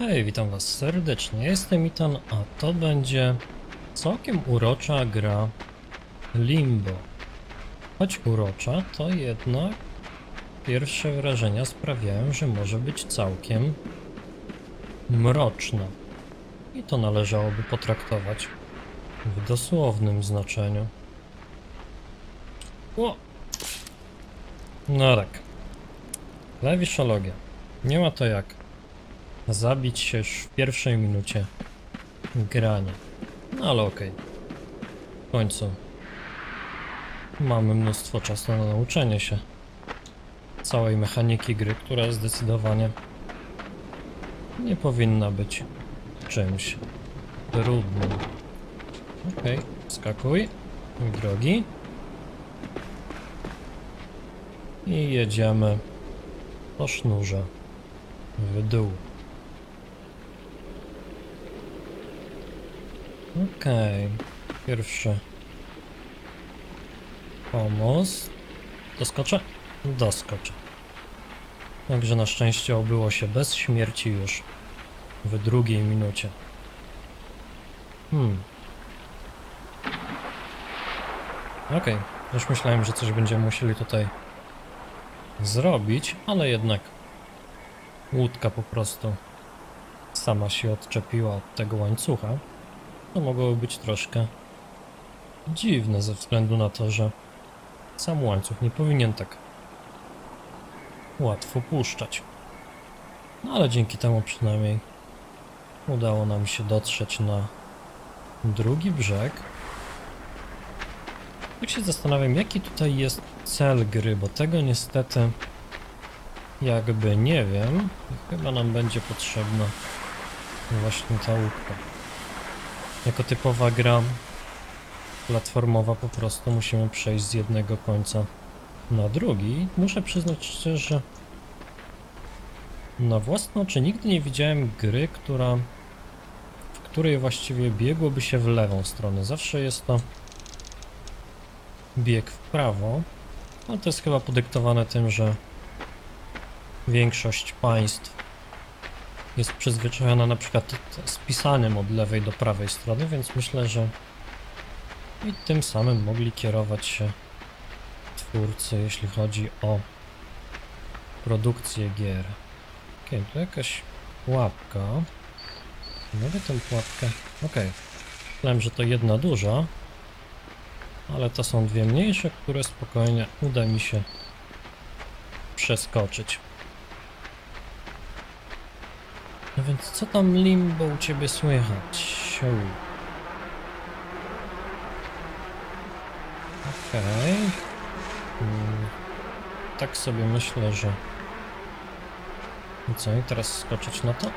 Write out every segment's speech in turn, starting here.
Hej, witam was serdecznie. Jestem Itan, a to będzie całkiem urocza gra Limbo. Choć urocza, to jednak pierwsze wrażenia sprawiają, że może być całkiem mroczna. I to należałoby potraktować w dosłownym znaczeniu. O! No tak. Klawiszologia. Nie ma to jak zabić się już w pierwszej minucie grania. No ale okej. W końcu mamy mnóstwo czasu na nauczenie się całej mechaniki gry, która zdecydowanie nie powinna być czymś trudnym. Okej, skakuj, mój drogi. I jedziemy po sznurze w dół. Okej, pierwszy pomost. Doskoczę? Doskoczę. Także na szczęście obyło się bez śmierci już w drugiej minucie. Hmm. Okej, już myślałem, że coś będziemy musieli tutaj zrobić, ale jednak łódka po prostu sama się odczepiła od tego łańcucha. To mogłoby być troszkę dziwne ze względu na to, że sam łańcuch nie powinien tak łatwo puszczać. No ale dzięki temu przynajmniej udało nam się dotrzeć na drugi brzeg. Tak się zastanawiam, jaki tutaj jest cel gry, bo tego niestety jakby nie wiem. Chyba nam będzie potrzebna właśnie ta łódka. Jako typowa gra platformowa po prostu musimy przejść z jednego końca na drugi. Muszę przyznać szczerze, na własne oczy nigdy nie widziałem gry, która w której właściwie biegłoby się w lewą stronę. Zawsze jest to bieg w prawo, ale to jest chyba podyktowane tym, że większość państw jest przyzwyczajona na przykład z pisaniem od lewej do prawej strony, więc myślę, że i tym samym mogli kierować się twórcy, jeśli chodzi o produkcję gier. Ok, tu jakaś pułapka. Mogę tę pułapkę... Ok. Myślałem, że to jedna duża, ale to są dwie mniejsze, które spokojnie uda mi się przeskoczyć. No więc co tam Limbo u ciebie słychać? Okej. Hmm. Tak sobie myślę, że... I co, i teraz skoczyć na to?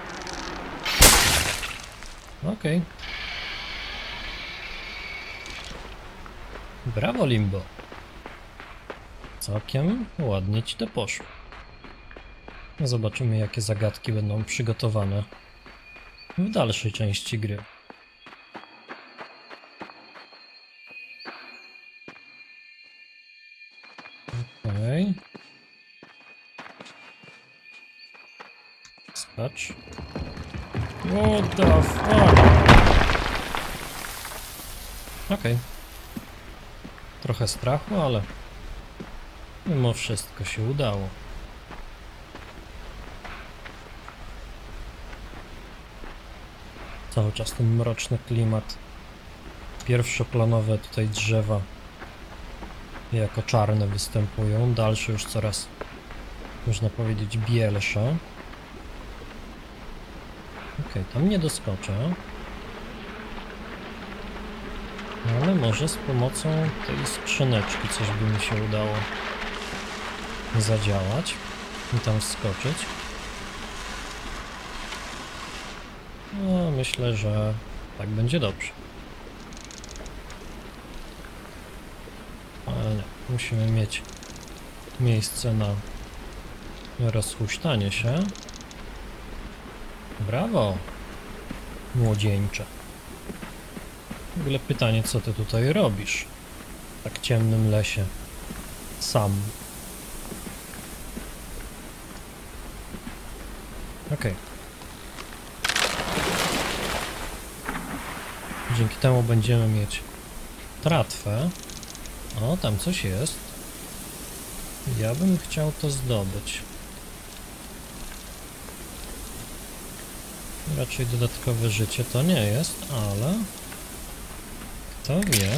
Okej. Brawo Limbo. Całkiem ładnie ci to poszło. Zobaczymy, jakie zagadki będą przygotowane w dalszej części gry. Okej. Skacz. What the fuck? Okej. Trochę strachu, ale mimo wszystko się udało. Cały czas ten mroczny klimat. Pierwszoplanowe tutaj drzewa jako czarne występują, dalsze już coraz można powiedzieć bielsze. Ok, tam nie doskoczę. Ale może z pomocą tej skrzyneczki coś by mi się udało zadziałać i tam wskoczyć. No, myślę, że tak będzie dobrze. Ale nie, musimy mieć miejsce na rozhuśtanie się. Brawo, młodzieńcze. W ogóle pytanie, co ty tutaj robisz? W tak ciemnym lesie. Sam. Okej. Dzięki temu będziemy mieć tratwę. O, tam coś jest. Ja bym chciał to zdobyć. Raczej dodatkowe życie to nie jest, ale kto wie.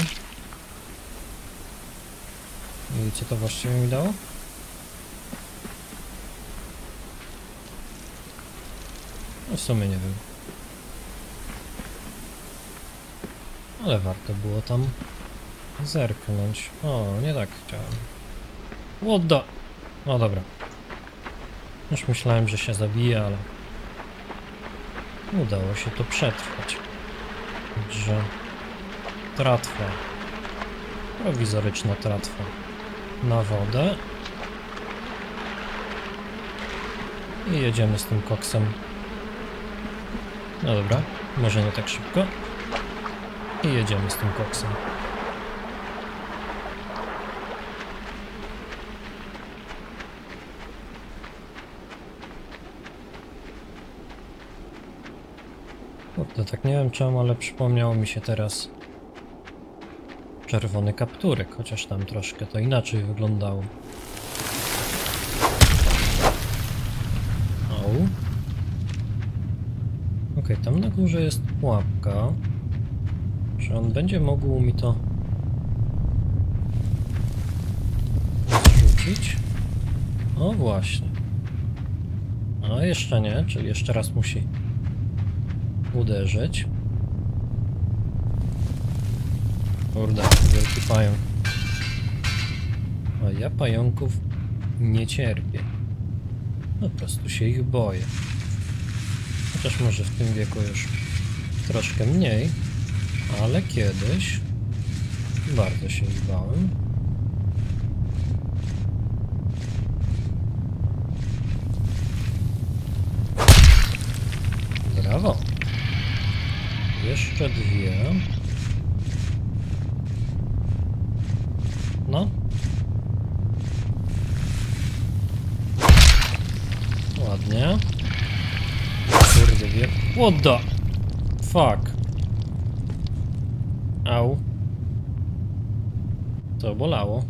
I co to właściwie mi dało? No w sumie nie wiem. Ale warto było tam zerknąć. O, nie tak chciałem. What the... No dobra. Już myślałem, że się zabije, ale... Udało się to przetrwać. Także... Tratwa. Prowizoryczna tratwa. Na wodę. I jedziemy z tym koksem. No dobra, może nie tak szybko. I jedziemy z tym koksem. Kurde, tak nie wiem czemu, ale przypomniało mi się teraz czerwony kapturek, chociaż tam troszkę to inaczej wyglądało. Au. Okej, tam na górze jest pułapka. Czy on będzie mógł mi to zrzucić? O właśnie. A jeszcze nie, czyli jeszcze raz musi uderzyć. Kurde, wielki pająk. A ja pająków nie cierpię. Po prostu się ich boję. Chociaż może w tym wieku już troszkę mniej, ale kiedyś bardzo się ich bałem. Brawo. Jeszcze dwie. No. Ładnie. Kurde, wie... What the... Fuck. Au. To bolało.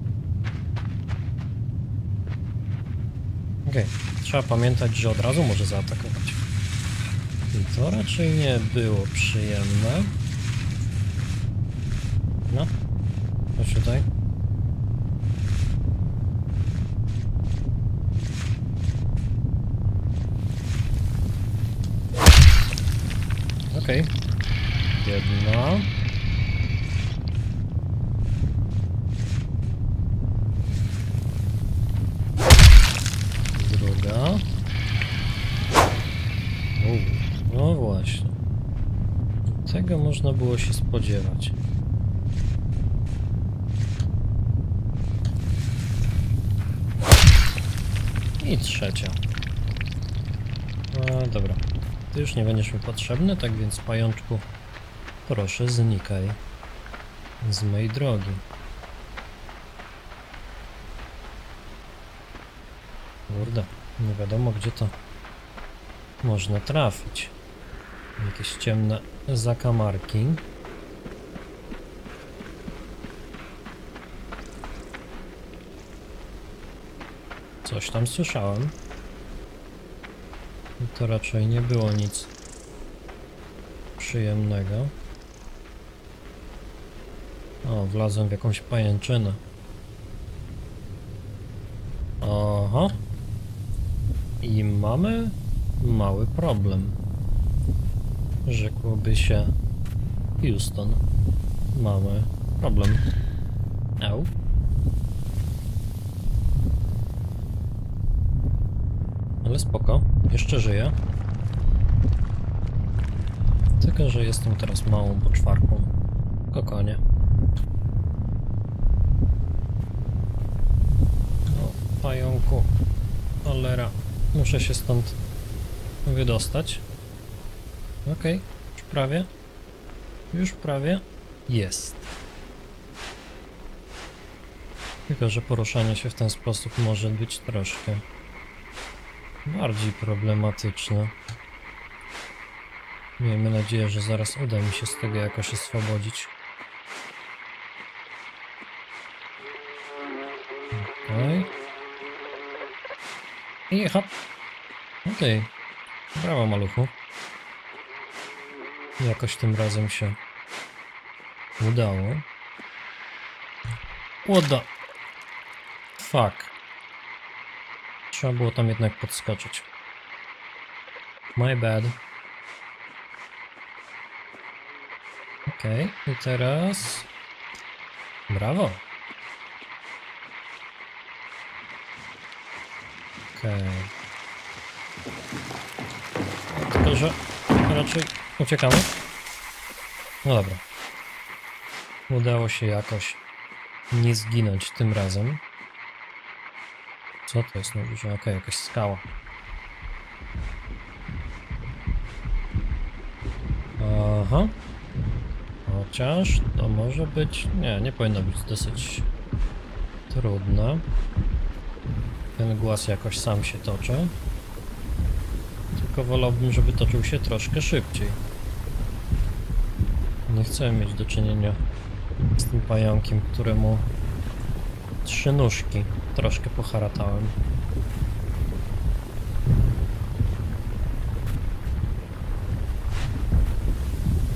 Okej, trzeba pamiętać, że od razu może zaatakować. I to raczej nie było przyjemne. No, chodź tutaj. Okej. Jedna. Druga. U, no właśnie. Tego można było się spodziewać. I trzecia. No dobra. Ty już nie będziesz mi potrzebny, tak więc pajączku proszę znikaj z mojej drogi. Kurde, nie wiadomo gdzie to można trafić. Jakieś ciemne zakamarki. Coś tam słyszałem. To raczej nie było nic przyjemnego. O, wlazłem w jakąś pajęczynę. Oho. I mamy mały problem. Rzekłoby się Houston. Mamy problem. Au. Ale spoko, jeszcze żyję. Tylko, że jestem teraz małą poczwarką. Kokonie. O, pająku. Cholera. Muszę się stąd wydostać. Okej, już prawie. Już prawie. Jest. Tylko, że poruszanie się w ten sposób może być troszkę bardziej problematyczne. Miejmy nadzieję, że zaraz uda mi się z tego jakoś oswobodzić. Okej. I hop. Okej. Brawo, maluchu. Jakoś tym razem się udało. The... Fuck. Trzeba było tam jednak podskoczyć. My bad. Okej, i teraz... Brawo. Okej. Tylko, że raczej uciekamy. No dobra. Udało się jakoś nie zginąć tym razem. Co to jest na górze? Okej, jakaś skała. Aha. Chociaż to może być... Nie, nie powinno być dosyć trudne. Ten głaz jakoś sam się toczy. Tylko wolałbym, żeby toczył się troszkę szybciej. Nie chcę mieć do czynienia z tym pająkiem, któremu trzy nóżki troszkę poharatałem.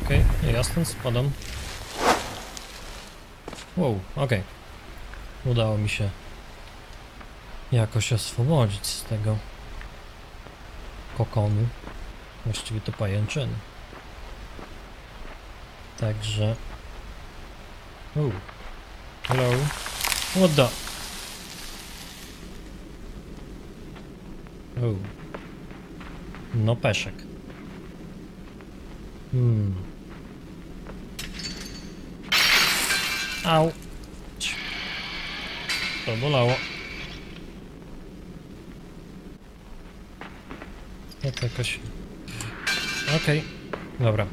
Okej, okay, ja stąd spadam. Wow, okej. Okay. Udało mi się jakoś oswobodzić z tego kokonu. Właściwie to pajęczyny. Także... Ooh. Hello. What the... Oh. No peszek. Hmm. Au. To bolało. To jakoś... Okej. Okay. Dobra.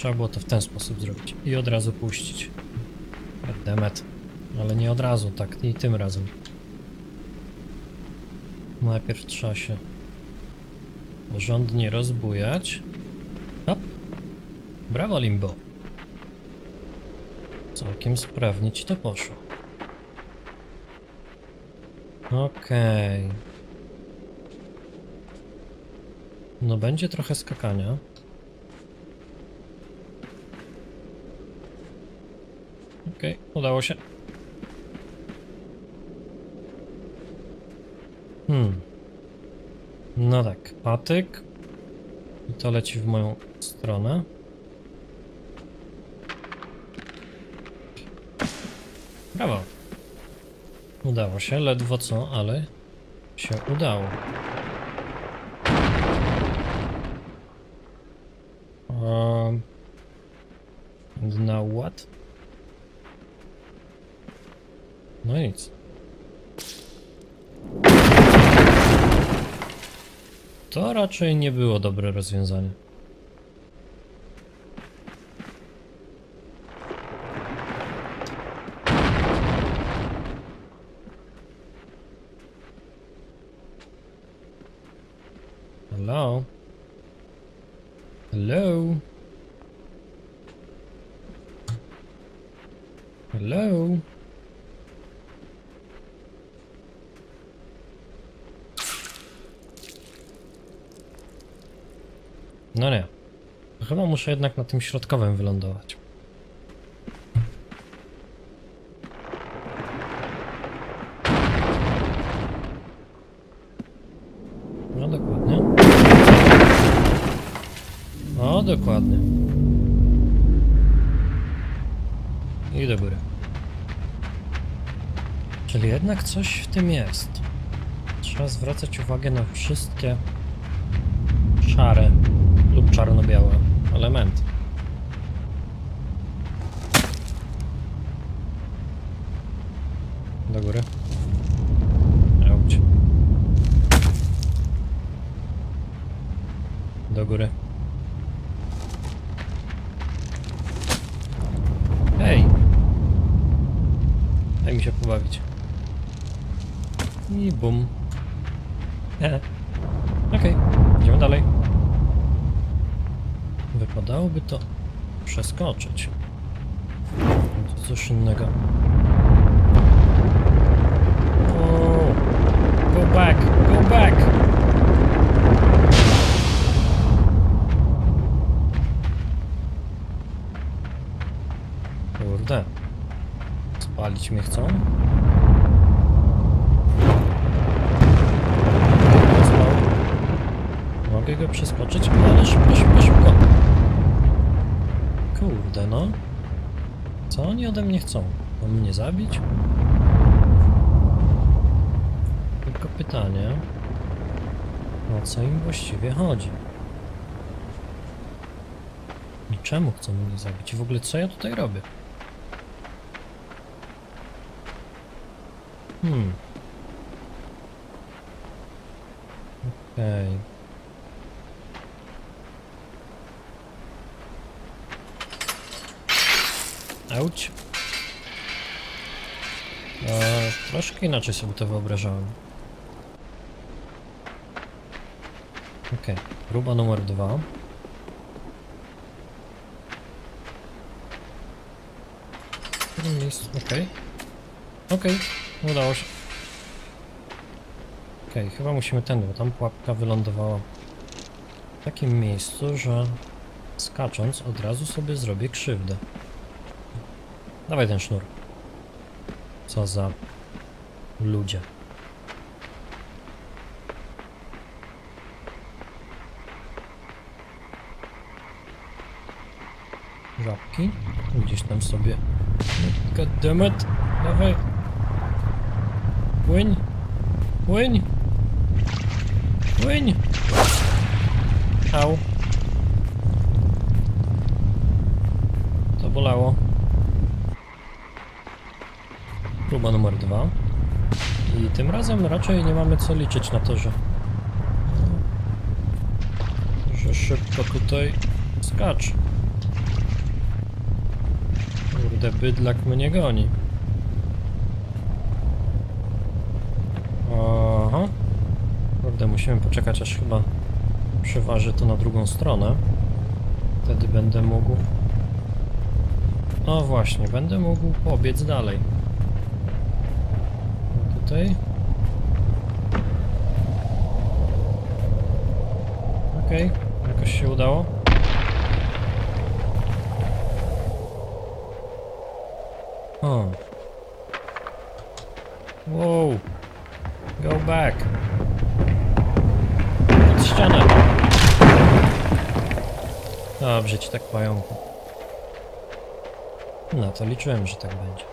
Trzeba było to w ten sposób zrobić. I od razu puścić. Demet. Ale nie od razu, tak i tym razem. Najpierw trzeba się porządnie rozbujać. Hop. Brawo, Limbo. Całkiem sprawnie ci to poszło. Okej. Okay. No będzie trochę skakania. Okej, okay, udało się. Hmm. No tak, patyk. I to leci w moją stronę. Brawo. Udało się, ledwo co, ale się udało. Um, now what? No nic. To raczej nie było dobre rozwiązanie. Hello? Hello? Hello? No nie. Chyba muszę jednak na tym środkowym wylądować. No dokładnie. O, dokładnie. I do góry. Czyli jednak coś w tym jest. Trzeba zwracać uwagę na wszystkie szare lub czarno-białe elementy. Do góry. Auć. Do góry. Hej! Daj mi się pobawić. I bum. Okej, okay. idziemy dalej. Wypadałoby to przeskoczyć. To coś innego. O, go back, go back! Kurde. Spalić mnie chcą? Mogę go przeskoczyć, ale szybko, szybko, szybko. Kurde no. Co oni ode mnie chcą? Chcą mnie zabić? Tylko pytanie. O co im właściwie chodzi? I czemu chcą mnie zabić? I w ogóle co ja tutaj robię? Hmm. Okej. Auć. E, troszkę inaczej sobie to wyobrażałem. Okej, próba numer dwa. Miejscu? Okej. Okej, udało się. Okej, chyba musimy ten, bo tam pułapka wylądowała w takim miejscu, że skacząc od razu sobie zrobię krzywdę. Dawaj ten sznur. Co za ludzie. Żabki. Gdzieś tam sobie. Goddammit. Dawaj. Płyń. Płyń. Płyń. Au. To bolało. Próba numer dwa. I tym razem raczej nie mamy co liczyć na to, że że szybko tutaj skacz. Kurde, bydlak mnie goni. Aha. Kurde, musimy poczekać aż chyba przeważy to na drugą stronę. Wtedy będę mógł... O właśnie, będę mógł pobiec dalej. Tutaj. Okej, jakoś się udało. O. Wow. Go back. Pod ścianę. Dobrze ci tak pająku. No to liczyłem, że tak będzie.